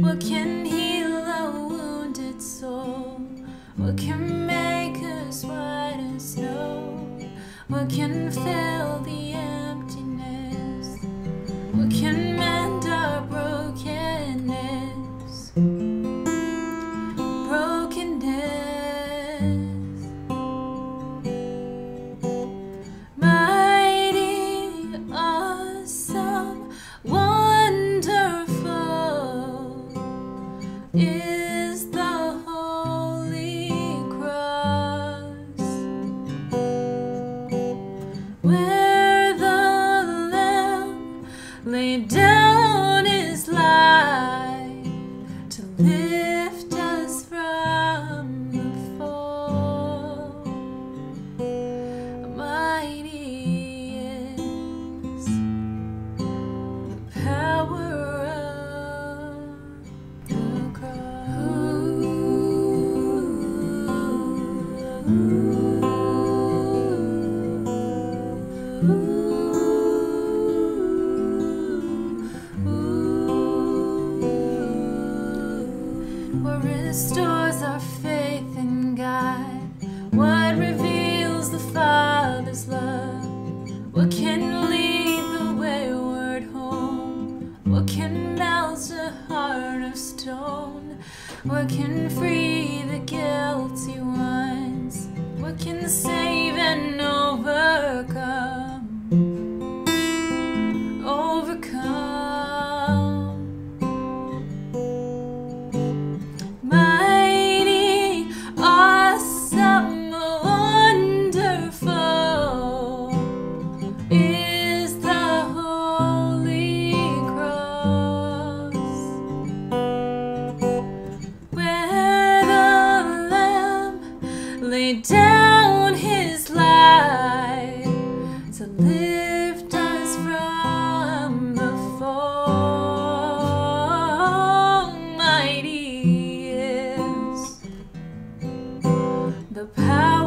What can heal a wounded soul? What can make us white as snow? What can fill the laid down his life to lift us from the fall. Mighty is the power of the cross. What restores our faith in God? What reveals the Father's love? What can lead the wayward home? What can melt a heart of stone? What can free the power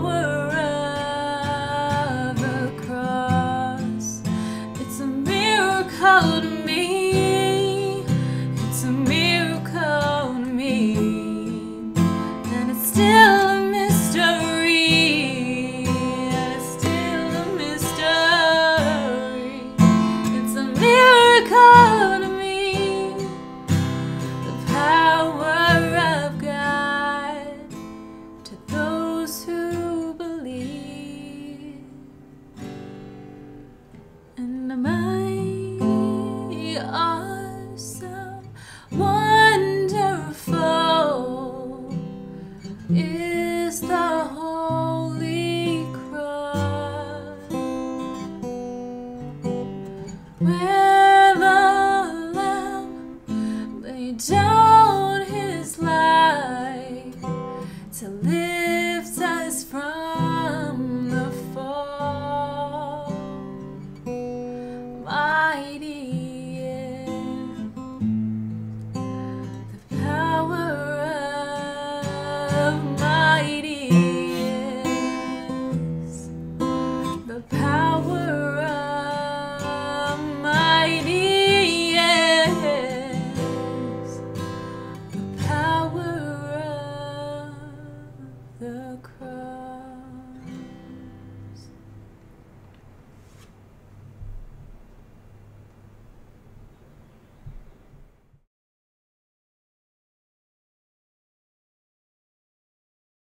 And am I awesome, wonderful? Is the Holy Cross where the Lamb lay down?